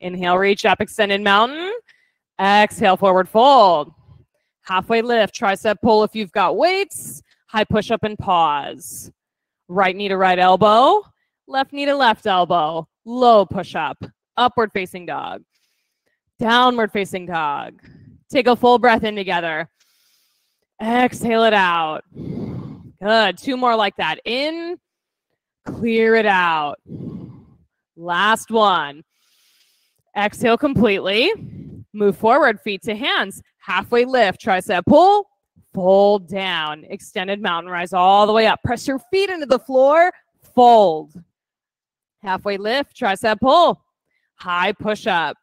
Inhale, reach up, extended mountain. Exhale, forward fold. Halfway lift, tricep pull if you've got weights. High push up and pause. Right knee to right elbow. Left knee to left elbow. Low push up. Upward facing dog. Downward facing dog. Take a full breath in together. Exhale it out. Good. Two more like that. In. Clear it out. Last one. Exhale completely. Move forward, feet to hands. Halfway lift, tricep pull, fold down. Extended mountain rise all the way up. Press your feet into the floor, fold. Halfway lift, tricep pull. High push up.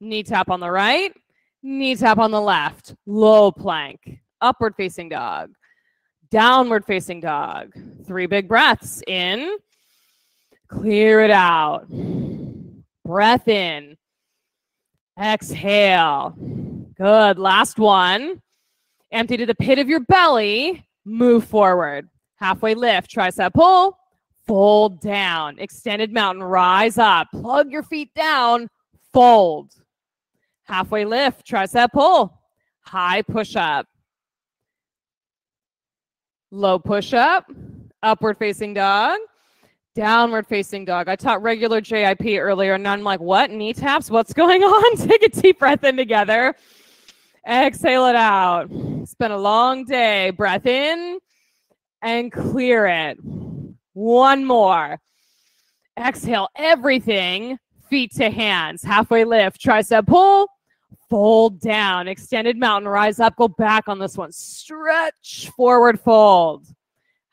Knee tap on the right, knee tap on the left. Low plank. Upward facing dog. Downward facing dog. Three big breaths in. Clear it out. Breath in. Exhale. Good. Last one. Empty to the pit of your belly. Move forward. Halfway lift. Tricep pull. Fold down. Extended mountain. Rise up. Plug your feet down. Fold. Halfway lift. Tricep pull. High push up. Low push up. Upward facing dog. Downward facing dog. I taught regular JIP earlier, and I'm like, what? Knee taps? What's going on? Take a deep breath in together. Exhale it out. It's been a long day. Breath in and clear it. One more. Exhale everything. Feet to hands. Halfway lift. Tricep pull. Fold down. Extended mountain. Rise up. Go back on this one. Stretch. Forward fold.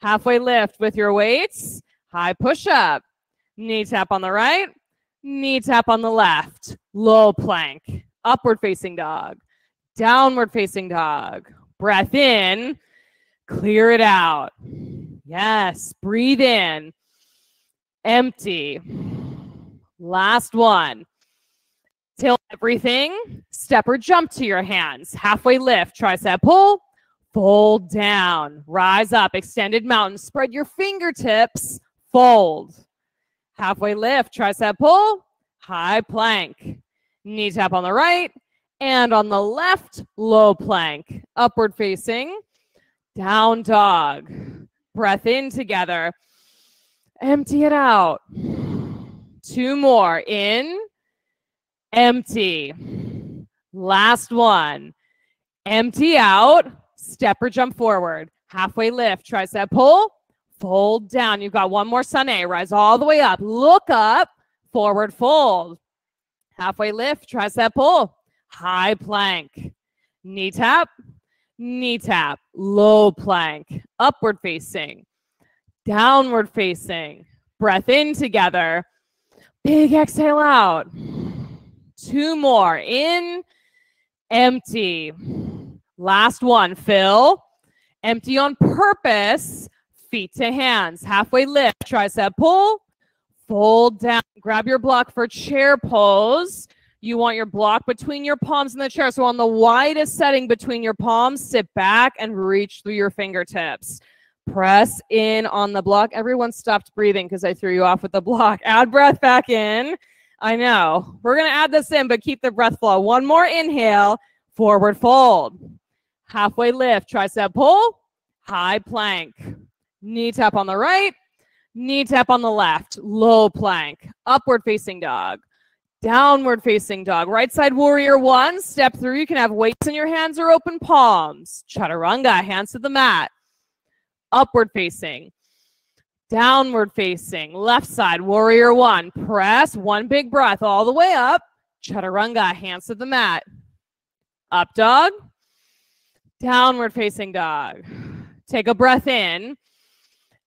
Halfway lift with your weights High push up. Knee tap on the right. Knee tap on the left. Low plank. Upward facing dog. Downward facing dog. Breath in. Clear it out. Yes. Breathe in. Empty. Last one. Tilt everything. Step or jump to your hands. Halfway lift. Tricep pull. Fold down. Rise up. Extended mountain. Spread your fingertips fold. Halfway lift, tricep pull, high plank. Knee tap on the right and on the left, low plank. Upward facing, down dog. Breath in together. Empty it out. Two more. In, empty. Last one. Empty out. Step or jump forward. Halfway lift, tricep pull, Fold down. You've got one more sun A. Rise all the way up. Look up. Forward fold. Halfway lift. Tricep pull. High plank. Knee tap. Knee tap. Low plank. Upward facing. Downward facing. Breath in together. Big exhale out. Two more. In. Empty. Last one. Fill. Empty on purpose feet to hands. Halfway lift, tricep pull, fold down. Grab your block for chair pose. You want your block between your palms in the chair. So on the widest setting between your palms, sit back and reach through your fingertips. Press in on the block. Everyone stopped breathing because I threw you off with the block. Add breath back in. I know. We're going to add this in, but keep the breath flow. One more inhale, forward fold. Halfway lift, tricep pull, high plank. Knee tap on the right, knee tap on the left, low plank, upward facing dog, downward facing dog, right side warrior one, step through. You can have weights in your hands or open palms. Chaturanga, hands to the mat, upward facing, downward facing, left side warrior one. Press one big breath all the way up. Chaturanga, hands to the mat, up dog, downward facing dog. Take a breath in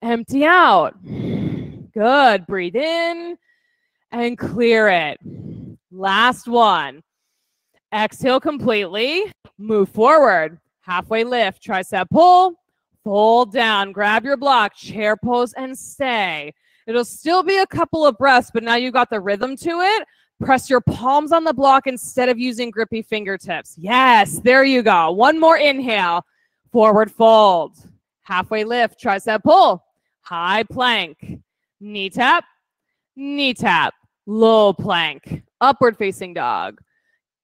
empty out. Good. Breathe in and clear it. Last one. Exhale completely. Move forward. Halfway lift. Tricep pull. Fold down. Grab your block. Chair pose and stay. It'll still be a couple of breaths, but now you've got the rhythm to it. Press your palms on the block instead of using grippy fingertips. Yes, there you go. One more inhale. Forward fold. Halfway lift, tricep pull. High plank. Knee tap, knee tap. Low plank. Upward facing dog.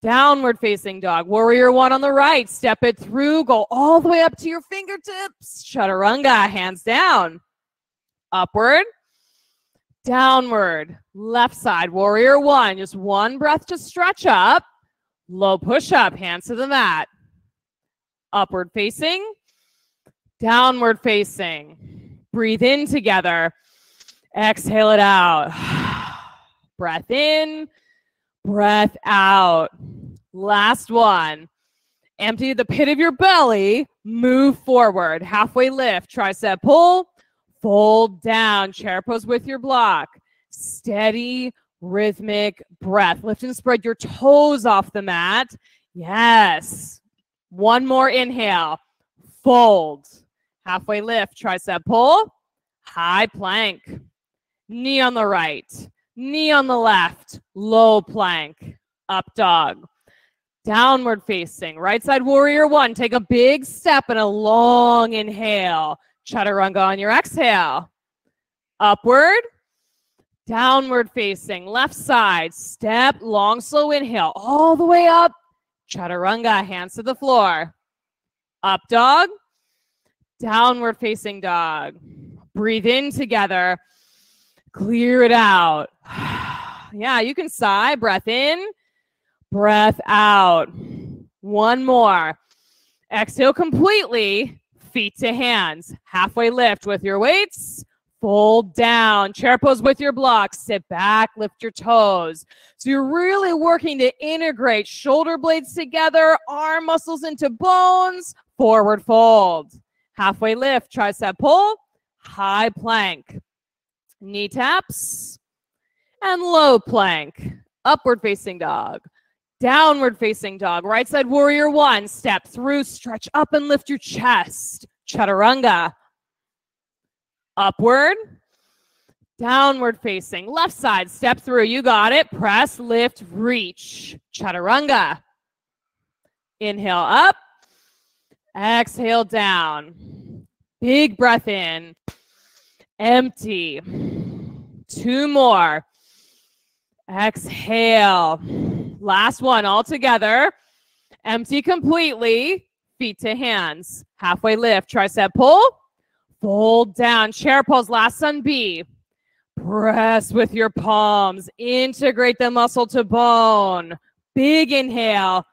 Downward facing dog. Warrior one on the right. Step it through. Go all the way up to your fingertips. Chaturanga, hands down. Upward downward, left side, warrior one. Just one breath to stretch up. Low push up, hands to the mat. Upward facing, downward facing. Breathe in together. Exhale it out. breath in, breath out. Last one. Empty the pit of your belly. Move forward. Halfway lift. Tricep pull Fold down, chair pose with your block. Steady, rhythmic breath. Lift and spread your toes off the mat. Yes. One more inhale. Fold. Halfway lift, tricep pull. High plank. Knee on the right. Knee on the left. Low plank. Up dog. Downward facing. Right side warrior one. Take a big step and a long inhale. Chaturanga on your exhale. Upward, downward facing, left side, step, long, slow inhale, all the way up. Chaturanga, hands to the floor. Up dog, downward facing dog. Breathe in together. Clear it out. yeah, you can sigh. Breath in, breath out. One more. Exhale completely feet to hands. Halfway lift with your weights. Fold down. Chair pose with your blocks. Sit back, lift your toes. So you're really working to integrate shoulder blades together, arm muscles into bones. Forward fold. Halfway lift, tricep pull, high plank. Knee taps and low plank. Upward facing dog. Downward facing dog. Right side warrior one. Step through, stretch up and lift your chest. Chaturanga. Upward. Downward facing. Left side. Step through. You got it. Press, lift, reach. Chaturanga. Inhale up. Exhale down. Big breath in. Empty. Two more. Exhale. Last one all together. Empty completely. Feet to hands. Halfway lift. Tricep pull. Fold down. Chair pose. Last sun B. Press with your palms. Integrate the muscle to bone. Big inhale.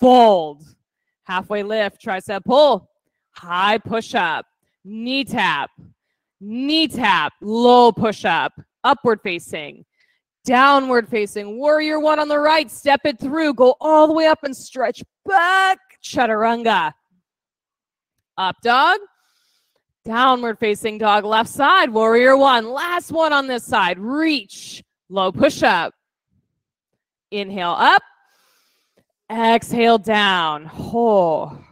Fold. Halfway lift. Tricep pull. High push up. Knee tap. Knee tap. Low push up. Upward facing downward facing. Warrior one on the right, step it through, go all the way up and stretch back. Chaturanga. Up dog. Downward facing dog, left side. Warrior one. Last one on this side. Reach. Low push up. Inhale up. Exhale down. Oh.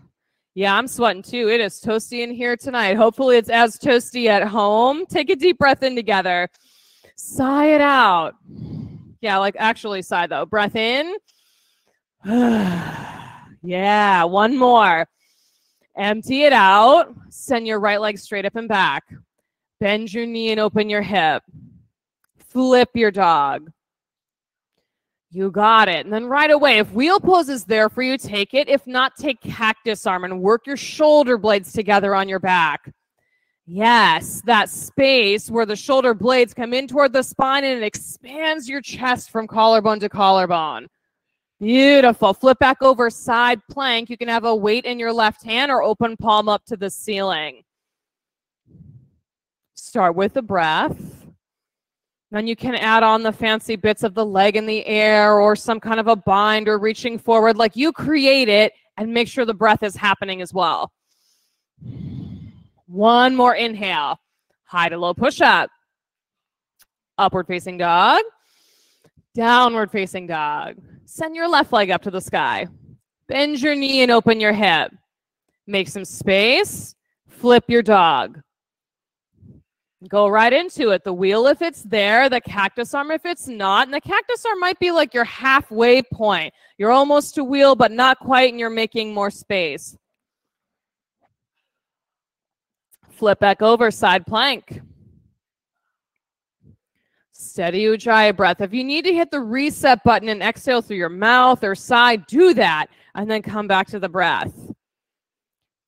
Yeah, I'm sweating too. It is toasty in here tonight. Hopefully, it's as toasty at home. Take a deep breath in together. Sigh it out. Yeah, like actually sigh though. Breath in. yeah, one more. Empty it out. Send your right leg straight up and back. Bend your knee and open your hip. Flip your dog. You got it. And then right away, if wheel pose is there for you, take it. If not, take cactus arm and work your shoulder blades together on your back. Yes, that space where the shoulder blades come in toward the spine and it expands your chest from collarbone to collarbone. Beautiful. Flip back over side plank. You can have a weight in your left hand or open palm up to the ceiling. Start with the breath. Then you can add on the fancy bits of the leg in the air or some kind of a bind or reaching forward. Like you create it and make sure the breath is happening as well. One more inhale. High to low push up. Upward facing dog. Downward facing dog. Send your left leg up to the sky. Bend your knee and open your hip. Make some space. Flip your dog. Go right into it. The wheel if it's there, the cactus arm if it's not. And the cactus arm might be like your halfway point. You're almost to wheel, but not quite, and you're making more space. Flip back over, side plank. Steady Ujjayi breath. If you need to hit the reset button and exhale through your mouth or side, do that and then come back to the breath.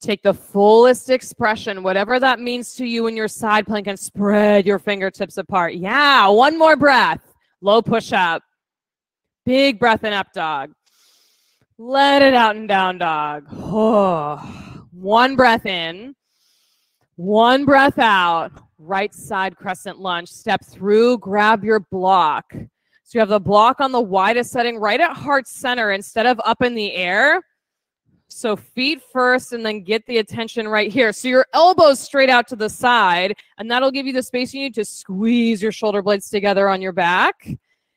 Take the fullest expression, whatever that means to you in your side plank, and spread your fingertips apart. Yeah, one more breath. Low push up. Big breath in up dog. Let it out and down dog. Oh. One breath in. One breath out. Right side crescent lunge. Step through, grab your block. So you have the block on the widest setting right at heart center instead of up in the air. So feet first and then get the attention right here. So your elbows straight out to the side, and that'll give you the space you need to squeeze your shoulder blades together on your back.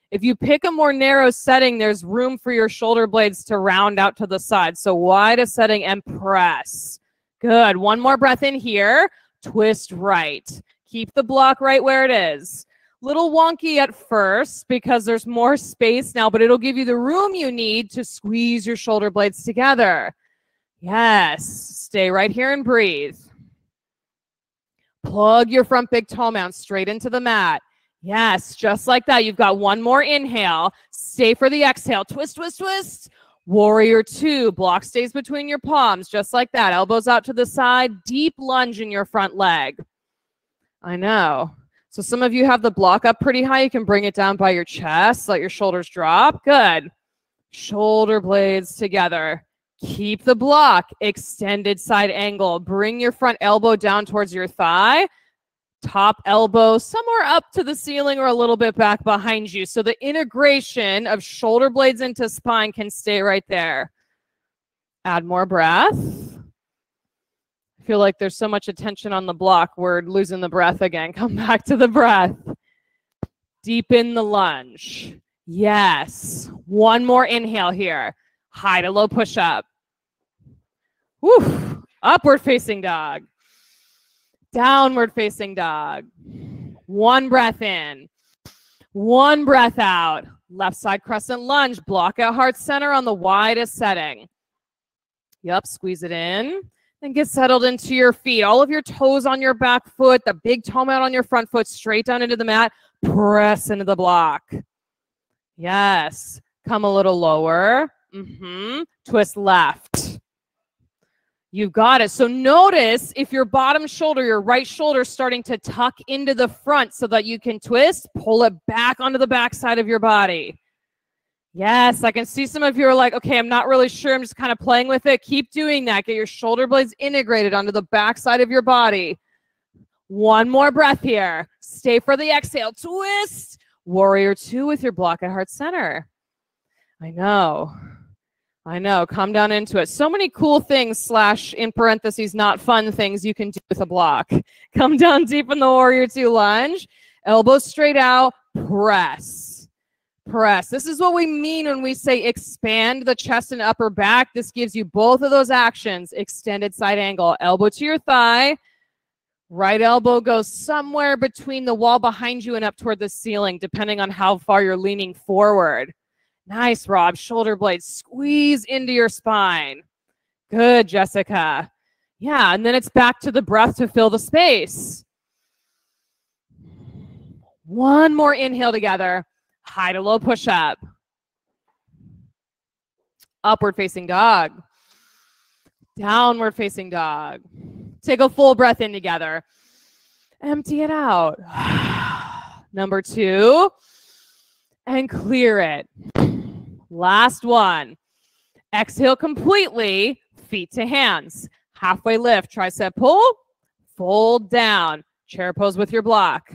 If you pick a more narrow setting, there's room for your shoulder blades to round out to the side. So wide a setting and press. Good. One more breath in here. Twist right. Keep the block right where it is. Little wonky at first because there's more space now, but it'll give you the room you need to squeeze your shoulder blades together. Yes. Stay right here and breathe. Plug your front big toe mound straight into the mat. Yes, just like that. You've got one more inhale. Stay for the exhale. Twist, twist, twist. Warrior two. Block stays between your palms, just like that. Elbows out to the side. Deep lunge in your front leg. I know. So some of you have the block up pretty high. You can bring it down by your chest. Let your shoulders drop. Good. Shoulder blades together. Keep the block, extended side angle. Bring your front elbow down towards your thigh. Top elbow somewhere up to the ceiling or a little bit back behind you. So the integration of shoulder blades into spine can stay right there. Add more breath. I feel like there's so much attention on the block. We're losing the breath again. Come back to the breath. Deepen the lunge. Yes. One more inhale here. High to low push up. Woo. Upward facing dog. Downward facing dog. One breath in. One breath out. Left side crescent lunge. Block out heart center on the widest setting. Yep, squeeze it in. And get settled into your feet. All of your toes on your back foot, the big toe mat on your front foot, straight down into the mat. Press into the block. Yes. Come a little lower. Mm-hmm. Twist left. You've got it. So notice if your bottom shoulder, your right shoulder starting to tuck into the front so that you can twist, pull it back onto the back side of your body. Yes, I can see some of you are like, okay, I'm not really sure. I'm just kind of playing with it. Keep doing that. Get your shoulder blades integrated onto the back side of your body. One more breath here. Stay for the exhale. Twist. Warrior two with your block at heart center. I know. I know. Come down into it. So many cool things, slash, in parentheses, not fun things you can do with a block. Come down deep in the warrior two lunge. Elbows straight out. Press. Press. This is what we mean when we say expand the chest and upper back. This gives you both of those actions. Extended side angle. Elbow to your thigh. Right elbow goes somewhere between the wall behind you and up toward the ceiling, depending on how far you're leaning forward. Nice, Rob. Shoulder blades squeeze into your spine. Good, Jessica. Yeah, and then it's back to the breath to fill the space. One more inhale together. High to low push up. Upward facing dog. Downward facing dog. Take a full breath in together. Empty it out. Number two, and clear it. Last one. Exhale completely, feet to hands. Halfway lift, tricep pull, fold down. Chair pose with your block.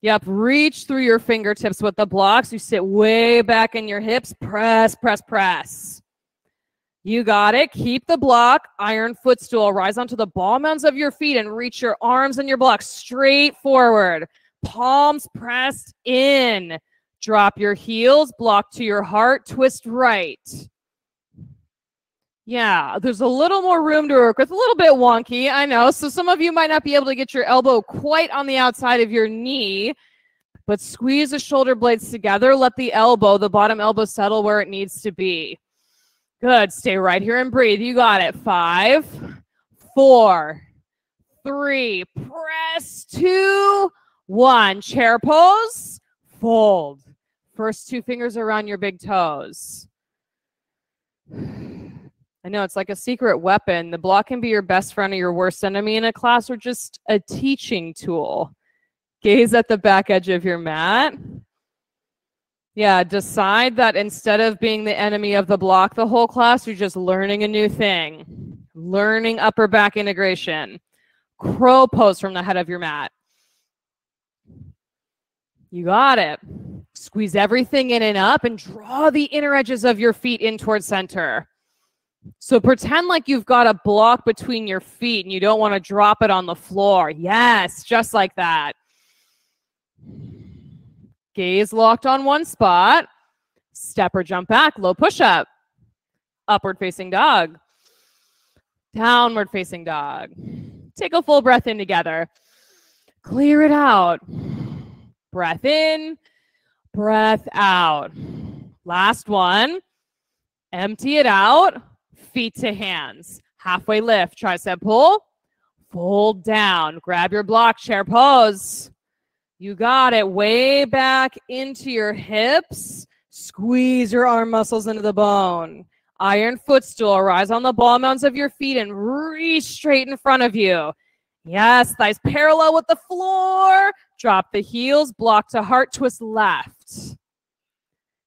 Yep, reach through your fingertips with the blocks. You sit way back in your hips. Press, press, press. You got it. Keep the block. Iron footstool. Rise onto the ball mounds of your feet and reach your arms and your blocks straight forward. Palms pressed in. Drop your heels, block to your heart, twist right. Yeah, there's a little more room to work with, a little bit wonky, I know. So some of you might not be able to get your elbow quite on the outside of your knee, but squeeze the shoulder blades together. Let the elbow, the bottom elbow, settle where it needs to be. Good. Stay right here and breathe. You got it. Five, four, three, press, two, one. Chair pose, fold. First two fingers around your big toes. I know it's like a secret weapon. The block can be your best friend or your worst enemy in a class or just a teaching tool. Gaze at the back edge of your mat. Yeah, decide that instead of being the enemy of the block the whole class, you're just learning a new thing. Learning upper back integration. Crow pose from the head of your mat. You got it. Squeeze everything in and up and draw the inner edges of your feet in towards center. So pretend like you've got a block between your feet and you don't want to drop it on the floor. Yes, just like that. Gaze locked on one spot. Step or jump back, low push up. Upward facing dog. Downward facing dog. Take a full breath in together. Clear it out. Breath in, breath out. Last one. Empty it out. Feet to hands. Halfway lift, tricep pull. Fold down. Grab your block chair pose. You got it. Way back into your hips. Squeeze your arm muscles into the bone. Iron footstool. Rise on the ball mounts of your feet and reach straight in front of you. Yes, thighs parallel with the floor. Drop the heels. Block to heart. Twist left.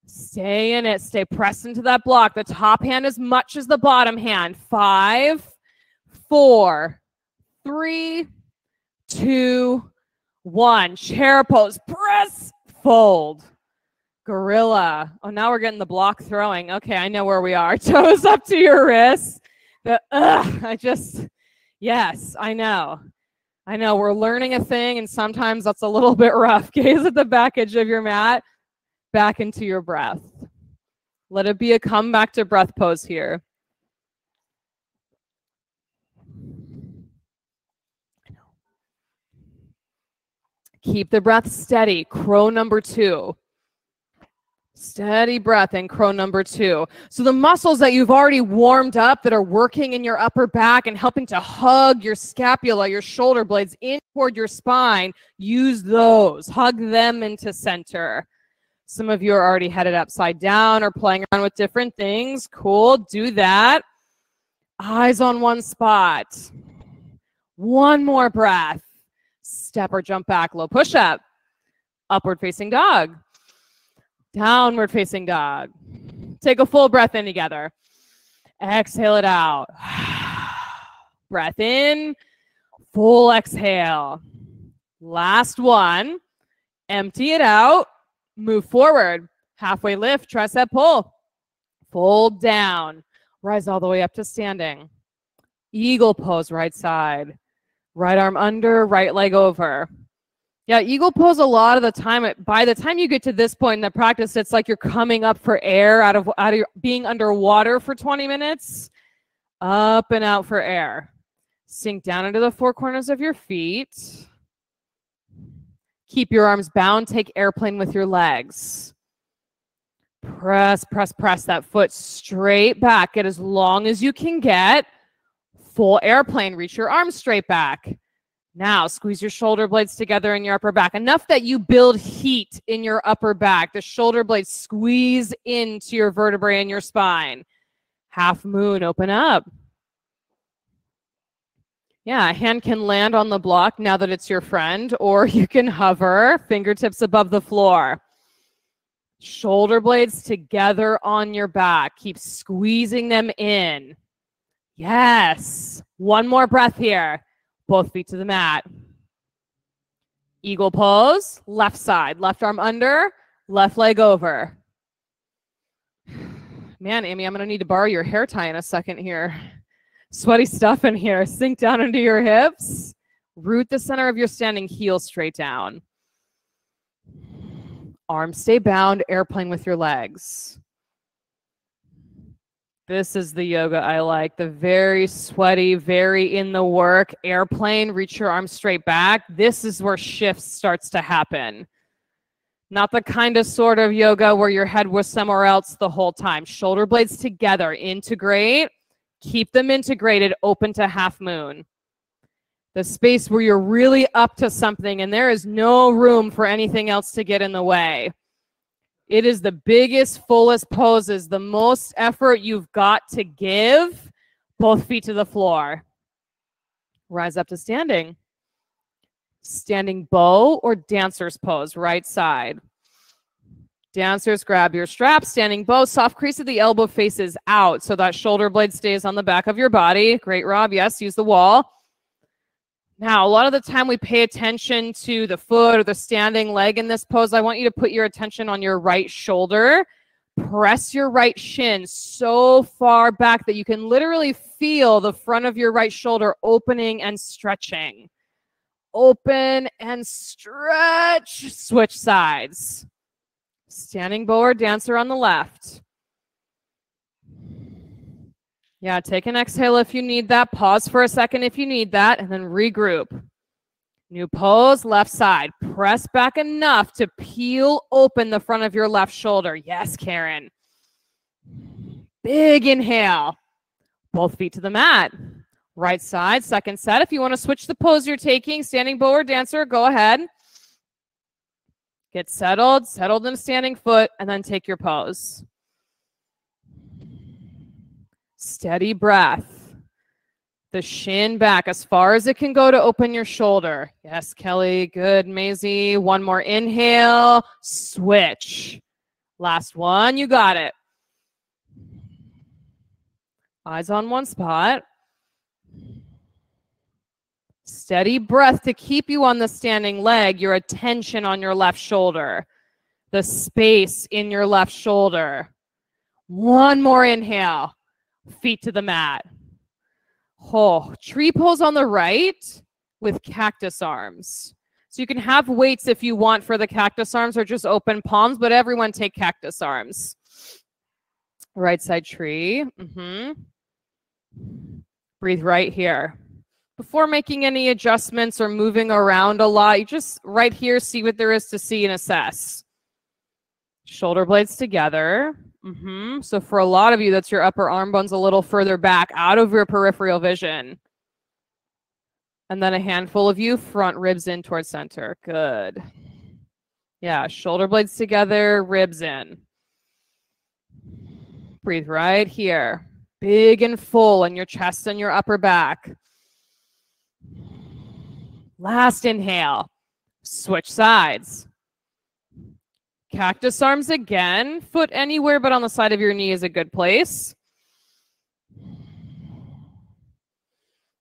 Stay in it. Stay pressed into that block. The top hand as much as the bottom hand. Five, four, three, two, one. Chair pose. Press. Fold. Gorilla. Oh, now we're getting the block throwing. Okay, I know where we are. Toes up to your wrists. The, ugh, I just, yes, I know. I know we're learning a thing, and sometimes that's a little bit rough. Gaze at the back edge of your mat, back into your breath. Let it be a come back to breath pose here. Keep the breath steady. Crow number two. Steady breath in crow number two. So the muscles that you've already warmed up that are working in your upper back and helping to hug your scapula, your shoulder blades in toward your spine, use those. Hug them into center. Some of you are already headed upside down or playing around with different things. Cool. Do that. Eyes on one spot. One more breath. Step or jump back, low push up. Upward facing dog. Downward facing dog. Take a full breath in together. Exhale it out. breath in. Full exhale. Last one. Empty it out. Move forward. Halfway lift. Tricep pull. Fold down. Rise all the way up to standing. Eagle pose, right side. Right arm under, right leg over. Yeah, eagle pose a lot of the time. By the time you get to this point in the practice, it's like you're coming up for air out of out of being underwater for 20 minutes, up and out for air. Sink down into the four corners of your feet. Keep your arms bound. Take airplane with your legs. Press, press, press that foot straight back. Get as long as you can get. Full airplane. Reach your arms straight back. Now squeeze your shoulder blades together in your upper back. Enough that you build heat in your upper back. The shoulder blades squeeze into your vertebrae and your spine. Half moon, open up. Yeah, hand can land on the block now that it's your friend, or you can hover, fingertips above the floor. Shoulder blades together on your back. Keep squeezing them in. Yes. One more breath here. Both feet to the mat. Eagle pose, left side, left arm under, left leg over. Man, Amy, I'm going to need to borrow your hair tie in a second here. Sweaty stuff in here. Sink down into your hips. Root the center of your standing heel straight down. Arms stay bound, airplane with your legs. This is the yoga I like. The very sweaty, very in the work airplane. Reach your arms straight back. This is where shift starts to happen. Not the kind of sort of yoga where your head was somewhere else the whole time. Shoulder blades together, integrate, keep them integrated, open to half moon. The space where you're really up to something and there is no room for anything else to get in the way. It is the biggest, fullest poses, the most effort you've got to give. Both feet to the floor. Rise up to standing. Standing bow or dancer's pose, right side. Dancers, grab your strap. Standing bow, soft crease of the elbow faces out so that shoulder blade stays on the back of your body. Great, Rob. Yes, use the wall. Now, a lot of the time we pay attention to the foot or the standing leg in this pose. I want you to put your attention on your right shoulder. Press your right shin so far back that you can literally feel the front of your right shoulder opening and stretching. Open and stretch. Switch sides. Standing bow or dancer on the left. Yeah, take an exhale if you need that. Pause for a second if you need that, and then regroup. New pose, left side. Press back enough to peel open the front of your left shoulder. Yes, Karen. Big inhale. Both feet to the mat. Right side, second set. If you want to switch the pose you're taking, standing bow or dancer, go ahead. Get settled, settled in standing foot, and then take your pose. Steady breath. The shin back as far as it can go to open your shoulder. Yes, Kelly. Good, Maisie. One more inhale. Switch. Last one. You got it. Eyes on one spot. Steady breath to keep you on the standing leg. Your attention on your left shoulder. The space in your left shoulder. One more inhale feet to the mat. Oh, tree pose on the right with cactus arms. So you can have weights if you want for the cactus arms or just open palms, but everyone take cactus arms. Right side tree. Mm-hmm. Breathe right here. Before making any adjustments or moving around a lot, you just right here see what there is to see and assess. Shoulder blades together. Mm-hmm. So for a lot of you, that's your upper arm bones a little further back out of your peripheral vision. And then a handful of you, front ribs in towards center. Good. Yeah, shoulder blades together, ribs in. Breathe right here. Big and full in your chest and your upper back. Last inhale. Switch sides. Cactus arms again. Foot anywhere but on the side of your knee is a good place.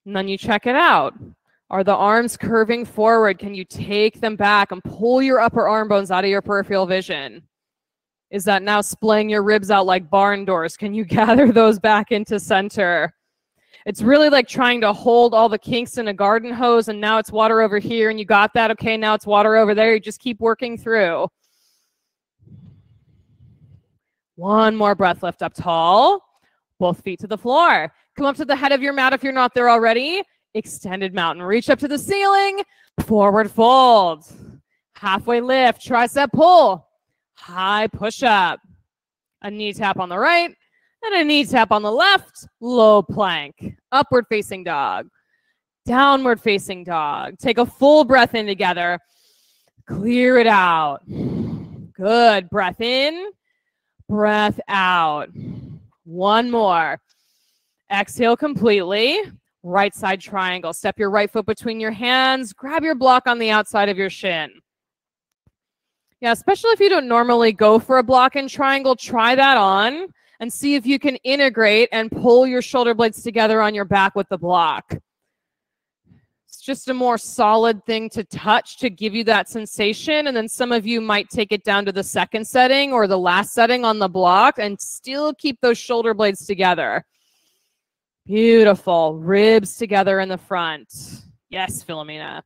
And then you check it out. Are the arms curving forward? Can you take them back and pull your upper arm bones out of your peripheral vision? Is that now splaying your ribs out like barn doors? Can you gather those back into center? It's really like trying to hold all the kinks in a garden hose and now it's water over here and you got that. Okay, now it's water over there. You just keep working through. One more breath, lift up tall. Both feet to the floor. Come up to the head of your mat if you're not there already. Extended mountain. Reach up to the ceiling. Forward fold. Halfway lift. Tricep pull. High push up. A knee tap on the right and a knee tap on the left. Low plank. Upward facing dog. Downward facing dog. Take a full breath in together. Clear it out. Good. Breath in breath out. One more. Exhale completely. Right side triangle. Step your right foot between your hands. Grab your block on the outside of your shin. Yeah, especially if you don't normally go for a block and triangle, try that on and see if you can integrate and pull your shoulder blades together on your back with the block just a more solid thing to touch to give you that sensation. And then some of you might take it down to the second setting or the last setting on the block and still keep those shoulder blades together. Beautiful. Ribs together in the front. Yes, Philomena.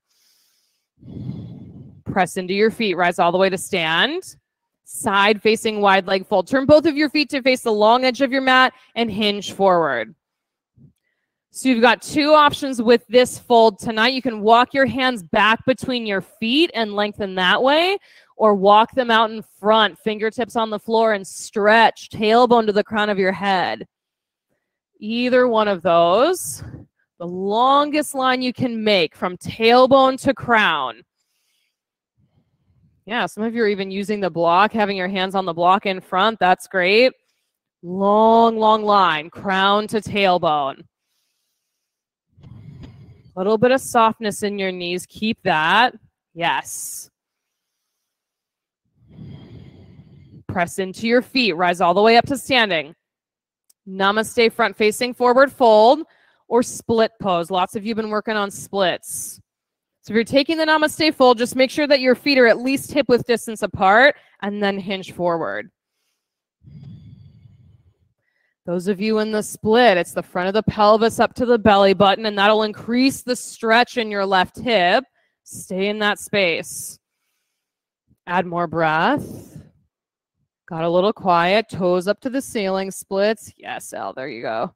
Press into your feet. Rise all the way to stand. Side facing wide leg fold. Turn both of your feet to face the long edge of your mat and hinge forward. So you've got two options with this fold tonight. You can walk your hands back between your feet and lengthen that way, or walk them out in front, fingertips on the floor and stretch, tailbone to the crown of your head. Either one of those, the longest line you can make from tailbone to crown. Yeah, some of you are even using the block, having your hands on the block in front. That's great. Long, long line, crown to tailbone. Little bit of softness in your knees. Keep that. Yes. Press into your feet. Rise all the way up to standing. Namaste front facing forward fold or split pose. Lots of you have been working on splits. So if you're taking the namaste fold, just make sure that your feet are at least hip width distance apart and then hinge forward. Those of you in the split, it's the front of the pelvis up to the belly button, and that'll increase the stretch in your left hip. Stay in that space. Add more breath. Got a little quiet. Toes up to the ceiling. Splits. Yes, Al, there you go.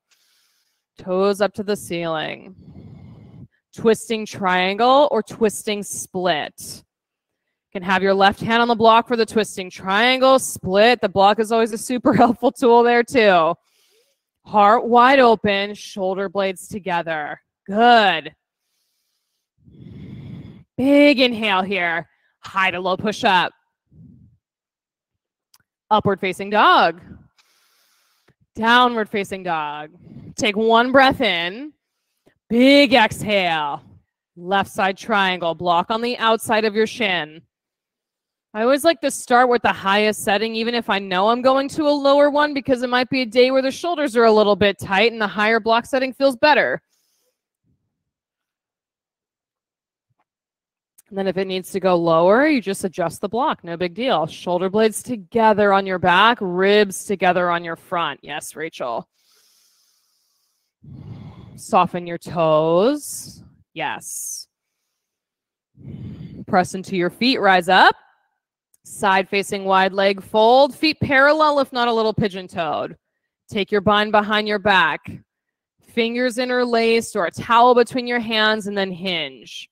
Toes up to the ceiling. Twisting triangle or twisting split. Can have your left hand on the block for the twisting triangle, split. The block is always a super helpful tool there too. Heart wide open, shoulder blades together. Good. Big inhale here. High to low push up. Upward facing dog. Downward facing dog. Take one breath in. Big exhale. Left side triangle. Block on the outside of your shin. I always like to start with the highest setting, even if I know I'm going to a lower one, because it might be a day where the shoulders are a little bit tight and the higher block setting feels better. And then if it needs to go lower, you just adjust the block. No big deal. Shoulder blades together on your back, ribs together on your front. Yes, Rachel. Soften your toes. Yes. Press into your feet, rise up. Side facing wide leg fold, feet parallel, if not a little pigeon toed. Take your bind behind your back, fingers interlaced or a towel between your hands, and then hinge.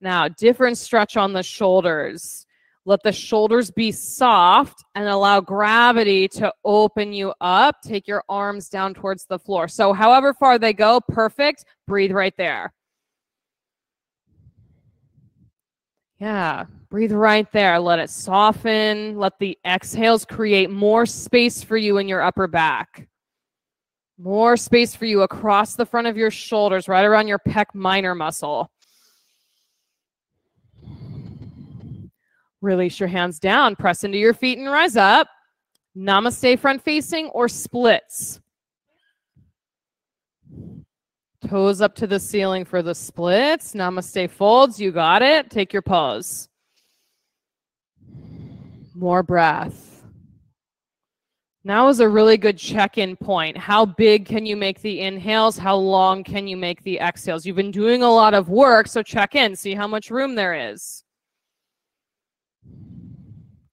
Now, different stretch on the shoulders. Let the shoulders be soft and allow gravity to open you up. Take your arms down towards the floor. So, however far they go, perfect. Breathe right there. Yeah, breathe right there. Let it soften. Let the exhales create more space for you in your upper back. More space for you across the front of your shoulders, right around your pec minor muscle. Release your hands down. Press into your feet and rise up. Namaste front facing or splits. Toes up to the ceiling for the splits. Namaste folds. You got it. Take your pose. More breath. Now is a really good check in point. How big can you make the inhales? How long can you make the exhales? You've been doing a lot of work, so check in, see how much room there is.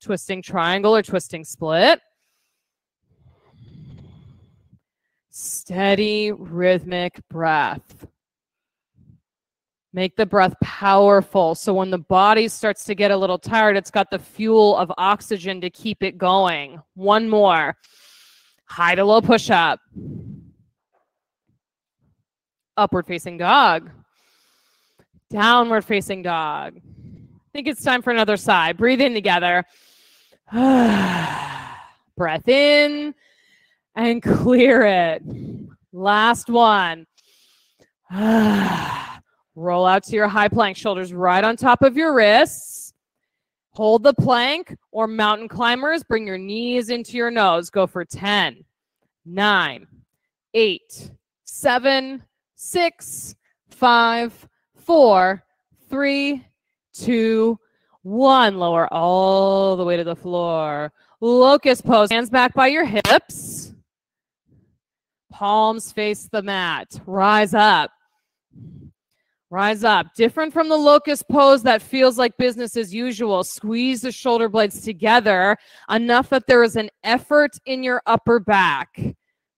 Twisting triangle or twisting split. Steady, rhythmic breath. Make the breath powerful. So when the body starts to get a little tired, it's got the fuel of oxygen to keep it going. One more. High to low push up. Upward facing dog. Downward facing dog. I think it's time for another side. Breathe in together. Breath in and clear it. Last one. Roll out to your high plank, shoulders right on top of your wrists. Hold the plank or mountain climbers, bring your knees into your nose. Go for 10, 9, 8, 7, 6, 5, 4, 3, 2, 1. Lower all the way to the floor. Locust pose, hands back by your hips. Palms face the mat. Rise up. Rise up. Different from the locust pose that feels like business as usual. Squeeze the shoulder blades together enough that there is an effort in your upper back.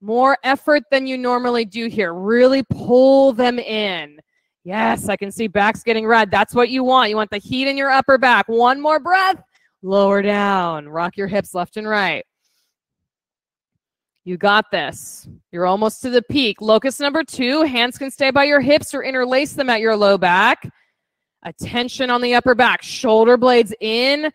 More effort than you normally do here. Really pull them in. Yes, I can see backs getting red. That's what you want. You want the heat in your upper back. One more breath. Lower down. Rock your hips left and right. You got this. You're almost to the peak. Locust number two, hands can stay by your hips or interlace them at your low back. Attention on the upper back, shoulder blades in.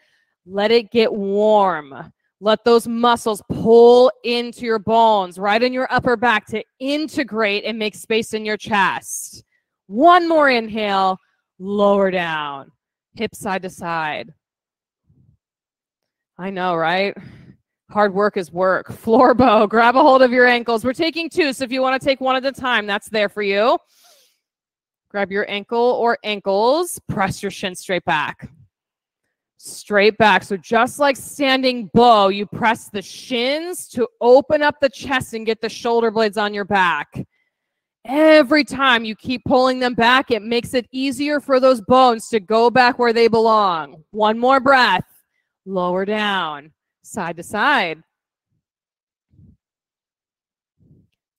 Let it get warm. Let those muscles pull into your bones, right in your upper back to integrate and make space in your chest. One more inhale, lower down, hip side to side. I know, right? Hard work is work. Floor bow, grab a hold of your ankles. We're taking two, so if you want to take one at a time, that's there for you. Grab your ankle or ankles, press your shin straight back. Straight back. So just like standing bow, you press the shins to open up the chest and get the shoulder blades on your back. Every time you keep pulling them back, it makes it easier for those bones to go back where they belong. One more breath. Lower down side to side.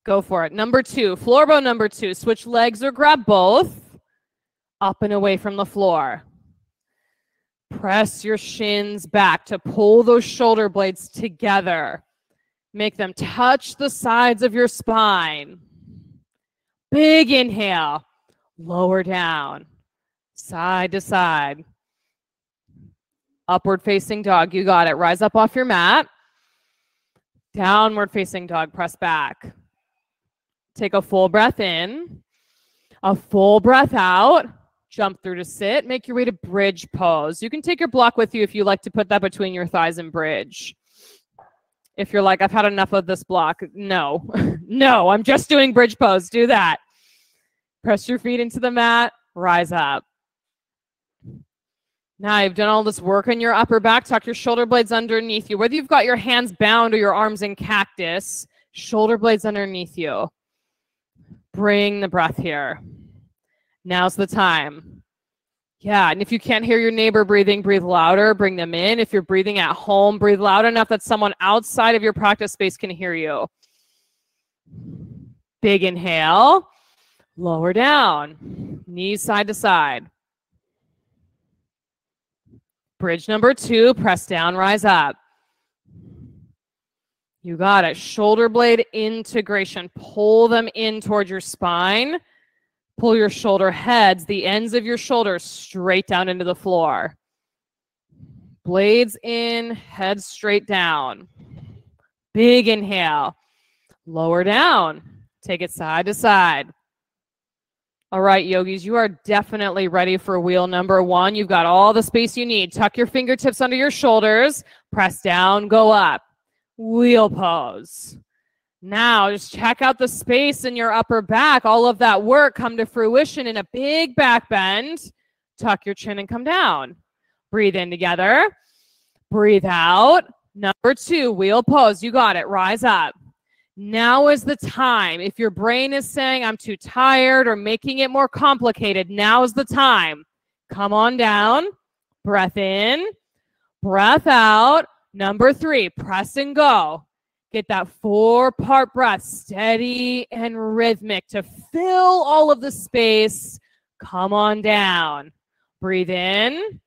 Go for it. Number two, floor bow number two. Switch legs or grab both up and away from the floor. Press your shins back to pull those shoulder blades together. Make them touch the sides of your spine. Big inhale, lower down, side to side. Upward facing dog. You got it. Rise up off your mat. Downward facing dog. Press back. Take a full breath in, a full breath out. Jump through to sit. Make your way to bridge pose. You can take your block with you if you like to put that between your thighs and bridge. If you're like, I've had enough of this block, no, no, I'm just doing bridge pose. Do that. Press your feet into the mat, rise up. Now you've done all this work on your upper back. Tuck your shoulder blades underneath you. Whether you've got your hands bound or your arms in cactus, shoulder blades underneath you. Bring the breath here. Now's the time. Yeah, and if you can't hear your neighbor breathing, breathe louder, bring them in. If you're breathing at home, breathe loud enough that someone outside of your practice space can hear you. Big inhale, lower down, knees side to side. Bridge number two, press down, rise up. You got it. Shoulder blade integration. Pull them in towards your spine. Pull your shoulder heads, the ends of your shoulders straight down into the floor. Blades in, head straight down. Big inhale. Lower down. Take it side to side. All right, yogis, you are definitely ready for wheel number one. You've got all the space you need. Tuck your fingertips under your shoulders, press down, go up. Wheel pose. Now, just check out the space in your upper back. All of that work come to fruition in a big back bend. Tuck your chin and come down. Breathe in together. Breathe out. Number two, wheel pose. You got it. Rise up. Now is the time. If your brain is saying, I'm too tired or making it more complicated, now is the time. Come on down. Breath in, breath out. Number three, press and go. Get that four part breath steady and rhythmic to fill all of the space. Come on down. Breathe in.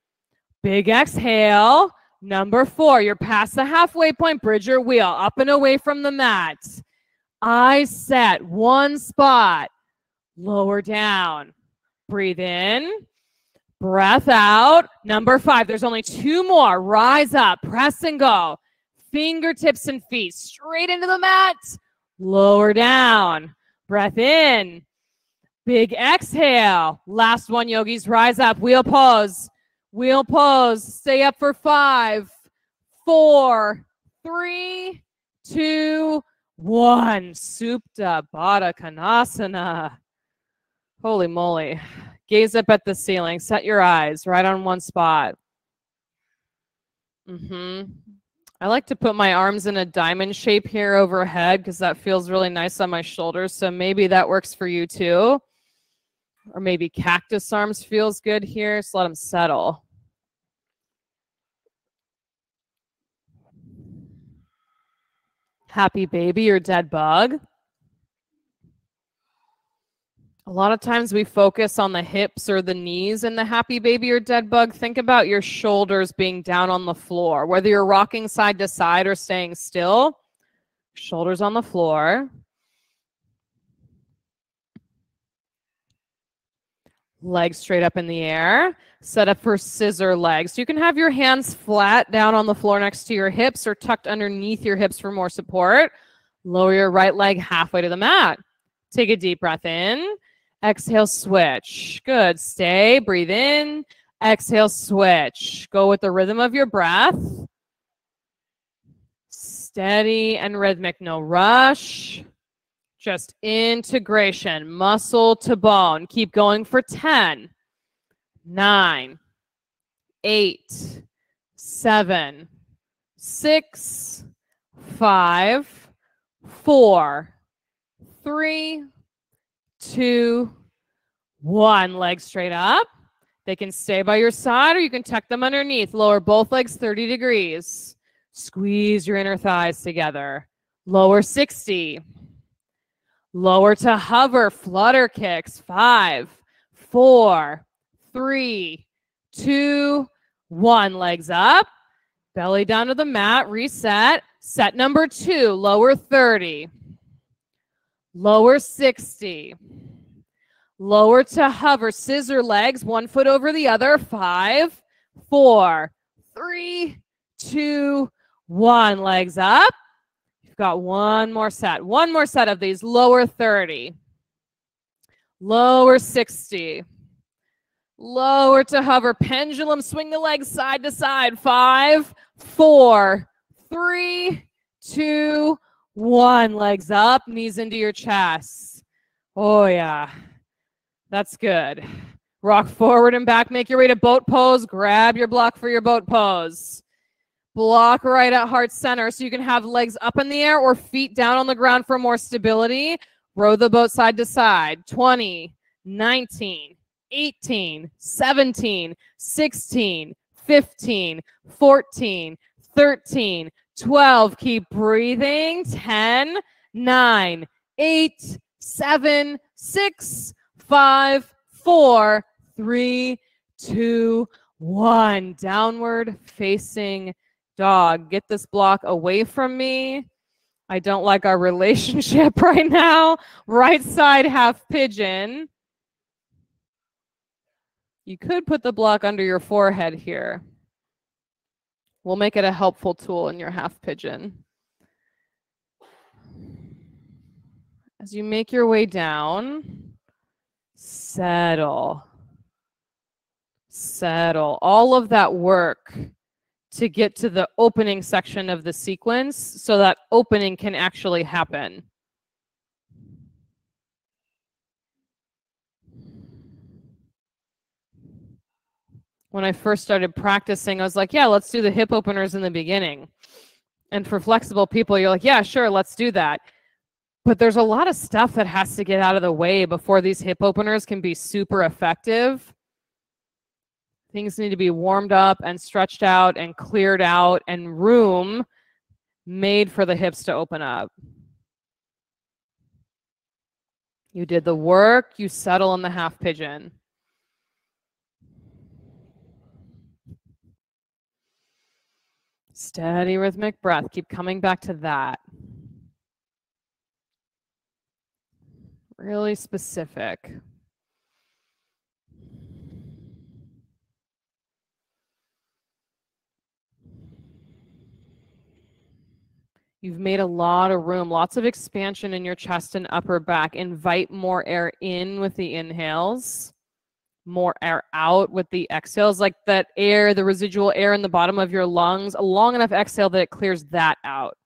Big exhale. Number four, you're past the halfway point, bridge your wheel up and away from the mat. Eyes set, one spot, lower down. Breathe in, breath out. Number five, there's only two more. Rise up, press and go. Fingertips and feet straight into the mat, lower down. Breath in, big exhale. Last one, yogis, rise up, wheel pose. Wheel pose. Stay up for five, four, three, two, one. Supta Baddha Konasana. Holy moly. Gaze up at the ceiling. Set your eyes right on one spot. Mm-hmm. I like to put my arms in a diamond shape here overhead because that feels really nice on my shoulders. So maybe that works for you too. Or maybe cactus arms feels good here. So let them settle. Happy baby or dead bug. A lot of times we focus on the hips or the knees in the happy baby or dead bug. Think about your shoulders being down on the floor, whether you're rocking side to side or staying still. Shoulders on the floor. Legs straight up in the air. Set up for scissor legs. You can have your hands flat down on the floor next to your hips or tucked underneath your hips for more support. Lower your right leg halfway to the mat. Take a deep breath in. Exhale, switch. Good. Stay. Breathe in. Exhale, switch. Go with the rhythm of your breath. Steady and rhythmic, no rush. Just integration, muscle to bone. Keep going for 10, 9, 8, 7, 6, 5, 4, 3, two, one. Legs straight up. They can stay by your side or you can tuck them underneath. Lower both legs 30 degrees. Squeeze your inner thighs together. Lower 60. Lower to hover, flutter kicks. Five, four, three, two, one. Legs up. Belly down to the mat. Reset. Set number two, lower 30. Lower 60. Lower to hover. Scissor legs, one foot over the other. Five, four, three, two, one. Legs up. Got one more set. One more set of these. Lower 30. Lower 60. Lower to hover. Pendulum. Swing the legs side to side. Five, four, three, two, one, legs up, knees into your chest. Oh, yeah. That's good. Rock forward and back. Make your way to boat pose. Grab your block for your boat pose. Block right at heart center so you can have legs up in the air or feet down on the ground for more stability. Row the boat side to side. 20, 19, 18, 17, 16, 15, 14, 13, 12. Keep breathing. 10, 9, 8, 7, 6, 5, 4, 3, 2, 1. Downward facing dog. Get this block away from me. I don't like our relationship right now. Right side half pigeon. You could put the block under your forehead here. We'll make it a helpful tool in your half pigeon. As you make your way down, settle. Settle. All of that work to get to the opening section of the sequence so that opening can actually happen. when I first started practicing, I was like, yeah, let's do the hip openers in the beginning. And for flexible people, you're like, yeah, sure, let's do that. But there's a lot of stuff that has to get out of the way before these hip openers can be super effective. Things need to be warmed up and stretched out and cleared out and room made for the hips to open up. You did the work, you settle in the half pigeon. Steady rhythmic breath. Keep coming back to that. Really specific. You've made a lot of room, lots of expansion in your chest and upper back. Invite more air in with the inhales more air out with the exhales, like that air, the residual air in the bottom of your lungs, a long enough exhale that it clears that out.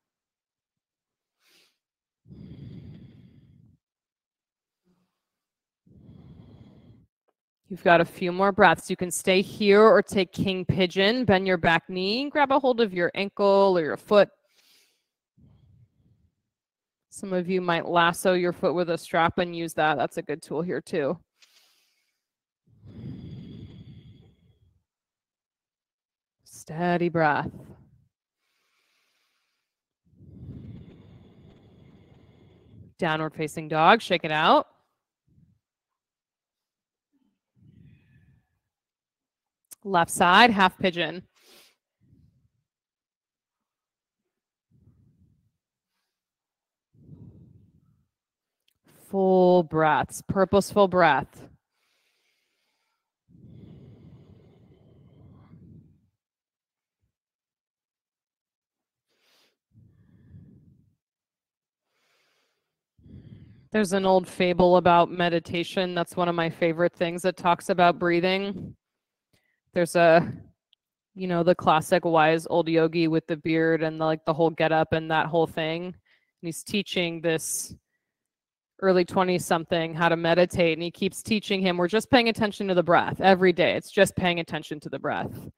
You've got a few more breaths. You can stay here or take king pigeon, bend your back knee, grab a hold of your ankle or your foot. Some of you might lasso your foot with a strap and use that. That's a good tool here too. Steady breath. Downward facing dog, shake it out. Left side, half pigeon. Full breaths, purposeful breath. There's an old fable about meditation. That's one of my favorite things that talks about breathing. There's a, you know, the classic wise old yogi with the beard and the, like the whole get up and that whole thing. And he's teaching this early 20 something how to meditate. And he keeps teaching him, we're just paying attention to the breath every day. It's just paying attention to the breath.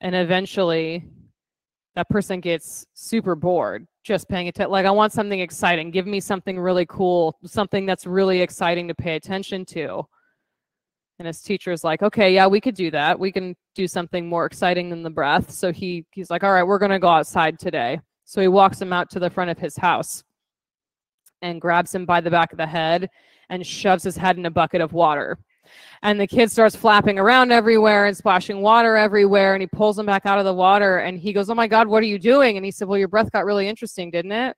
And eventually, that person gets super bored just paying attention. Like, I want something exciting. Give me something really cool, something that's really exciting to pay attention to. And his teacher's like, okay, yeah, we could do that. We can do something more exciting than the breath. So he he's like, all right, we're gonna go outside today. So he walks him out to the front of his house and grabs him by the back of the head and shoves his head in a bucket of water. And the kid starts flapping around everywhere and splashing water everywhere and he pulls him back out of the water and he goes oh my god what are you doing? And he said well your breath got really interesting didn't it?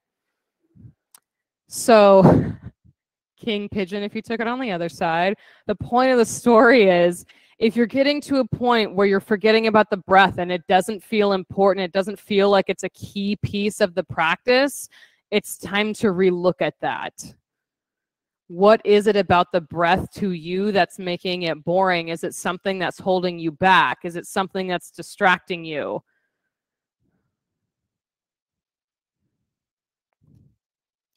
So king pigeon if you took it on the other side the point of the story is if you're getting to a point where you're forgetting about the breath and it doesn't feel important it doesn't feel like it's a key piece of the practice it's time to relook at that what is it about the breath to you that's making it boring? Is it something that's holding you back? Is it something that's distracting you?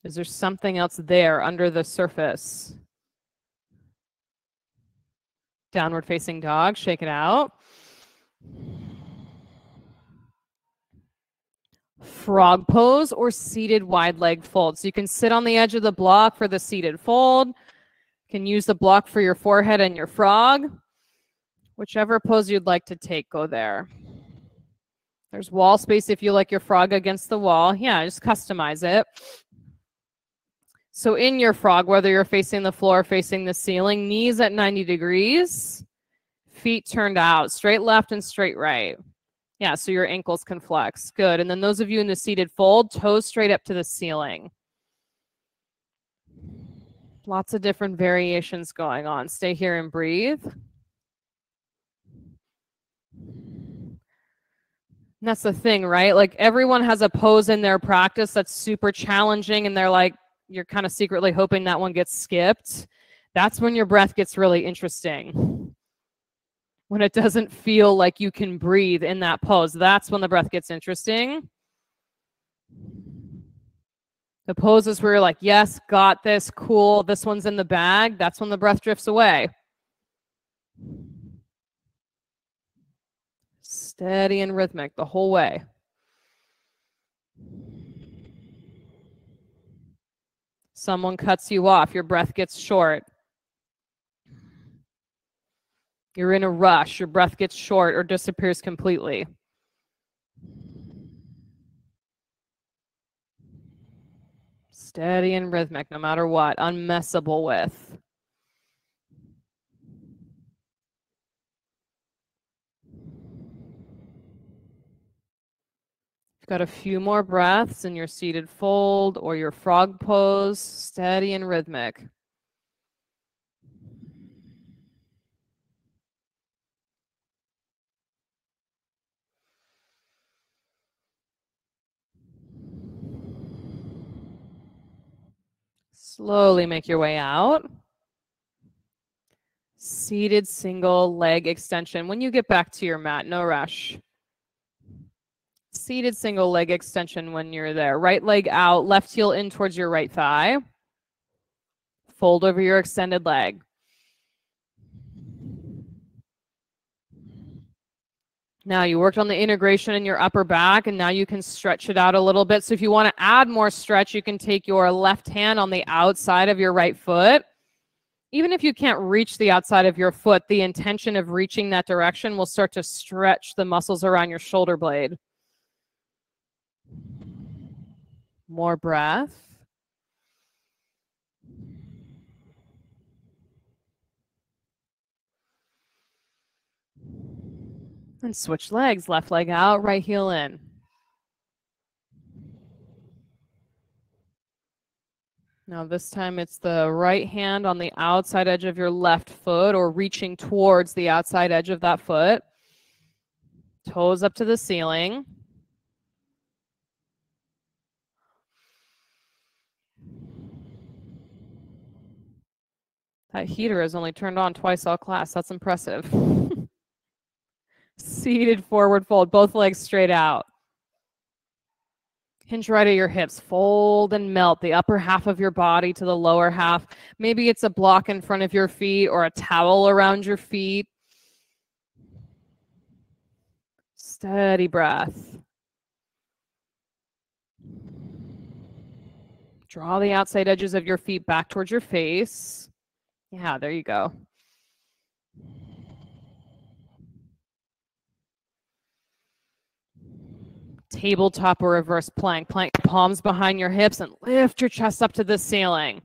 Is there something else there under the surface? Downward facing dog, shake it out. Frog pose or seated wide leg fold. So you can sit on the edge of the block for the seated fold. Can use the block for your forehead and your frog. Whichever pose you'd like to take, go there. There's wall space if you like your frog against the wall. Yeah, just customize it. So in your frog, whether you're facing the floor, facing the ceiling, knees at 90 degrees, feet turned out, straight left and straight right. Yeah, so your ankles can flex. Good. And then those of you in the seated fold, toes straight up to the ceiling. Lots of different variations going on. Stay here and breathe. And that's the thing, right? Like everyone has a pose in their practice that's super challenging, and they're like, you're kind of secretly hoping that one gets skipped. That's when your breath gets really interesting when it doesn't feel like you can breathe in that pose. That's when the breath gets interesting. The poses where you're like, yes, got this, cool, this one's in the bag, that's when the breath drifts away. Steady and rhythmic the whole way. Someone cuts you off, your breath gets short. You're in a rush, your breath gets short or disappears completely. Steady and rhythmic, no matter what, unmessable with. You've got a few more breaths in your seated fold or your frog pose, steady and rhythmic. Slowly make your way out. Seated single leg extension. When you get back to your mat, no rush. Seated single leg extension when you're there. Right leg out, left heel in towards your right thigh. Fold over your extended leg. Now you worked on the integration in your upper back and now you can stretch it out a little bit. So if you want to add more stretch, you can take your left hand on the outside of your right foot even if you can't reach the outside of your foot, the intention of reaching that direction will start to stretch the muscles around your shoulder blade. More breath. And switch legs, left leg out, right heel in. Now, this time it's the right hand on the outside edge of your left foot or reaching towards the outside edge of that foot. Toes up to the ceiling. That heater is only turned on twice all class. That's impressive. Seated forward fold, both legs straight out. Hinge right at your hips. Fold and melt the upper half of your body to the lower half. Maybe it's a block in front of your feet or a towel around your feet. Steady breath. Draw the outside edges of your feet back towards your face. Yeah, there you go. Tabletop or reverse plank. Plank palms behind your hips and lift your chest up to the ceiling.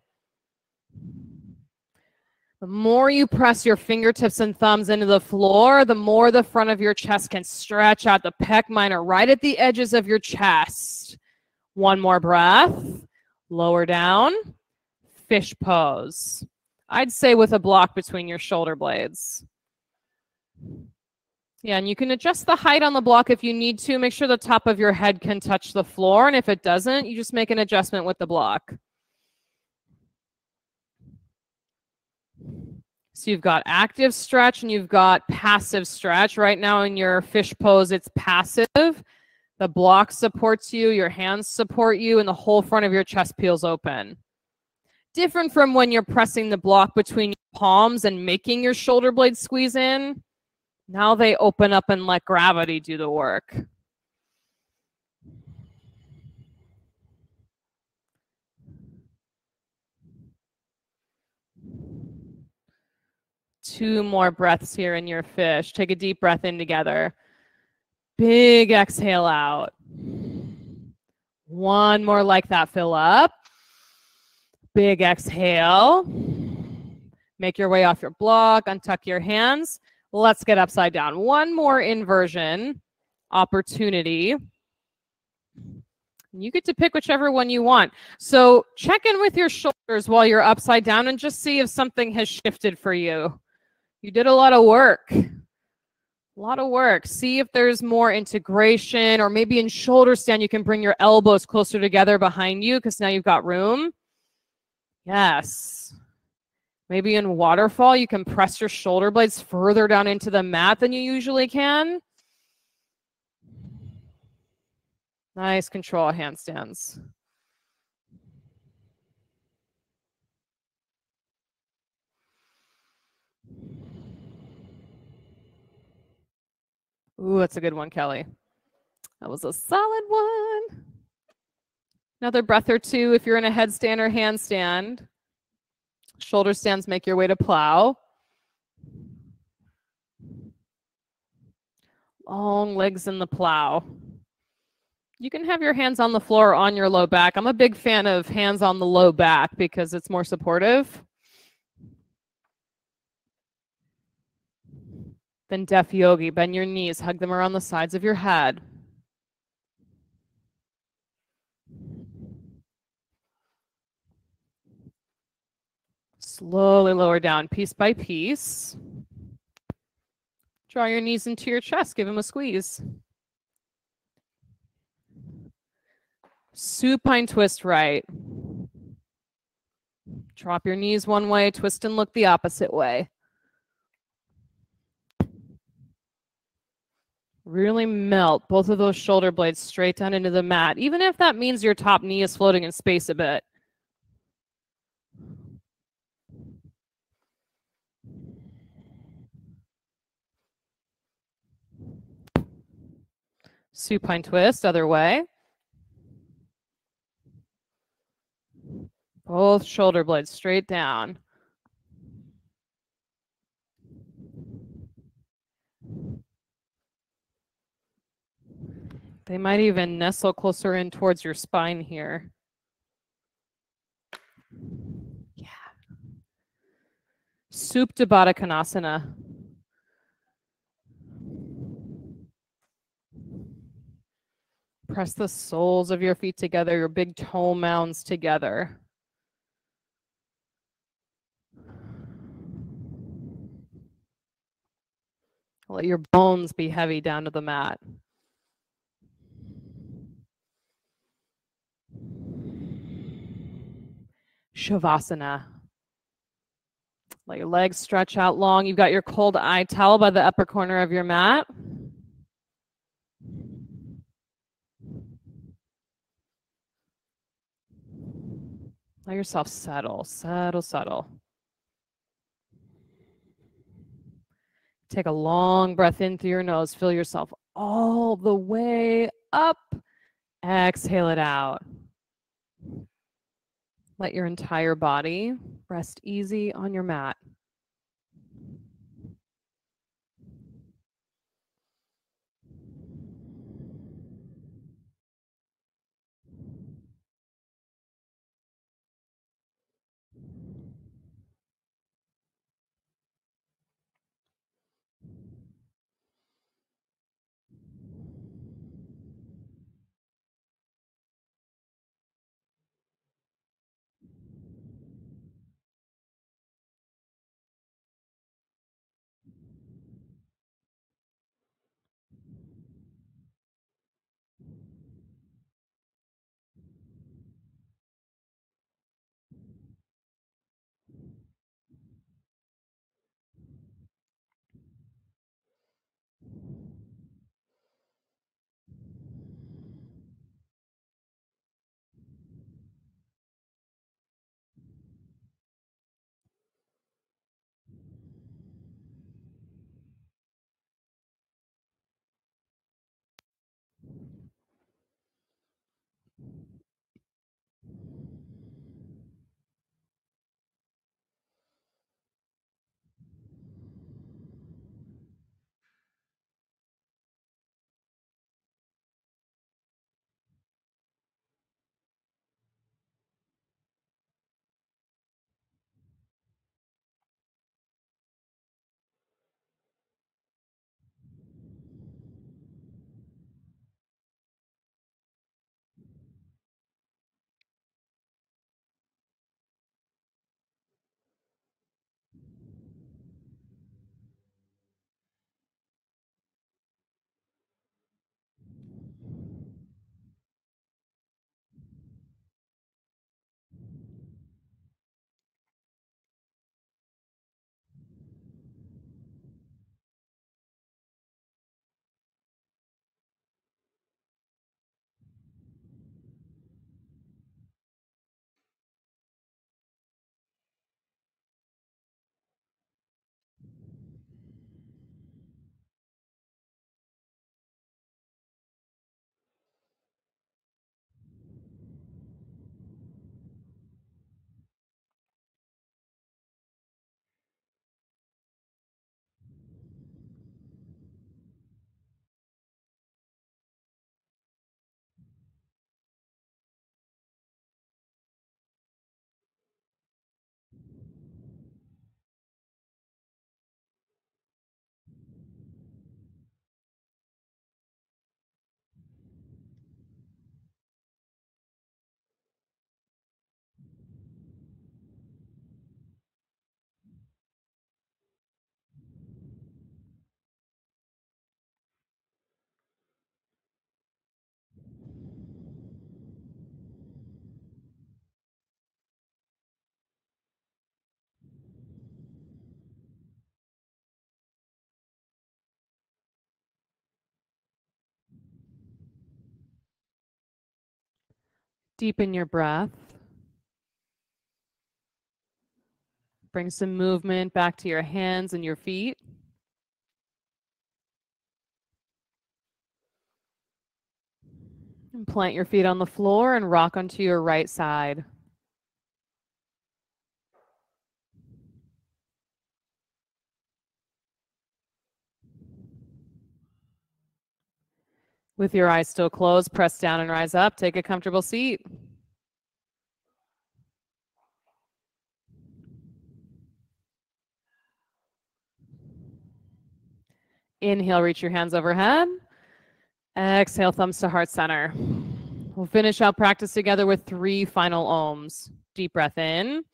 The more you press your fingertips and thumbs into the floor, the more the front of your chest can stretch out. The pec minor right at the edges of your chest. One more breath. Lower down. Fish pose. I'd say with a block between your shoulder blades. Yeah, and you can adjust the height on the block if you need to. Make sure the top of your head can touch the floor. And if it doesn't, you just make an adjustment with the block. So you've got active stretch and you've got passive stretch. Right now in your fish pose, it's passive. The block supports you, your hands support you, and the whole front of your chest peels open. Different from when you're pressing the block between your palms and making your shoulder blades squeeze in. Now they open up and let gravity do the work. Two more breaths here in your fish. Take a deep breath in together. Big exhale out. One more like that. Fill up. Big exhale. Make your way off your block. Untuck your hands. Let's get upside down. One more inversion opportunity. You get to pick whichever one you want. So check in with your shoulders while you're upside down and just see if something has shifted for you. You did a lot of work. A lot of work. See if there's more integration, or maybe in shoulder stand, you can bring your elbows closer together behind you because now you've got room. Yes. Maybe in waterfall, you can press your shoulder blades further down into the mat than you usually can. Nice control handstands. Ooh, that's a good one, Kelly. That was a solid one. Another breath or two if you're in a headstand or handstand. Shoulder stands make your way to plow. Long legs in the plow. You can have your hands on the floor or on your low back. I'm a big fan of hands on the low back because it's more supportive. Then deaf yogi, bend your knees, hug them around the sides of your head. Slowly lower down piece by piece. Draw your knees into your chest. Give them a squeeze. Supine twist right. Drop your knees one way, twist and look the opposite way. Really melt both of those shoulder blades straight down into the mat, even if that means your top knee is floating in space a bit. supine twist, other way. Both shoulder blades straight down. They might even nestle closer in towards your spine here. Yeah. Supta Baddha Konasana. Press the soles of your feet together, your big toe mounds together. Let your bones be heavy down to the mat. Shavasana. Let your legs stretch out long. You've got your cold eye towel by the upper corner of your mat. Let yourself settle, settle, settle. Take a long breath in through your nose. Feel yourself all the way up. Exhale it out. Let your entire body rest easy on your mat. Deepen your breath. Bring some movement back to your hands and your feet. And plant your feet on the floor and rock onto your right side. With your eyes still closed, press down and rise up. Take a comfortable seat. Inhale, reach your hands overhead. Exhale, thumbs to heart center. We'll finish our practice together with three final oms. Deep breath in.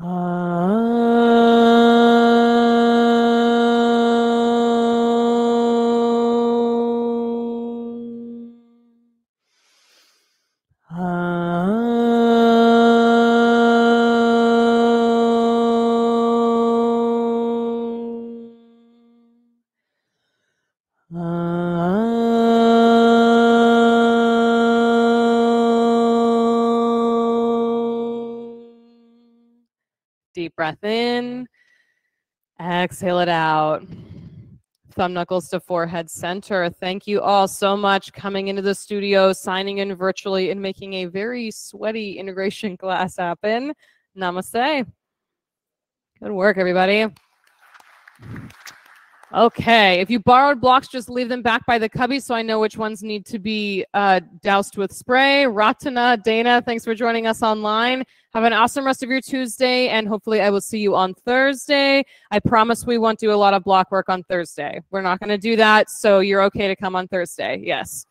Ah. Breath in. Exhale it out. Thumb knuckles to forehead center. Thank you all so much coming into the studio, signing in virtually, and making a very sweaty integration class happen. Namaste. Good work, everybody. Okay, if you borrowed blocks, just leave them back by the cubby so I know which ones need to be uh, doused with spray. Ratana, Dana, thanks for joining us online. Have an awesome rest of your Tuesday, and hopefully I will see you on Thursday. I promise we won't do a lot of block work on Thursday. We're not going to do that, so you're okay to come on Thursday. Yes.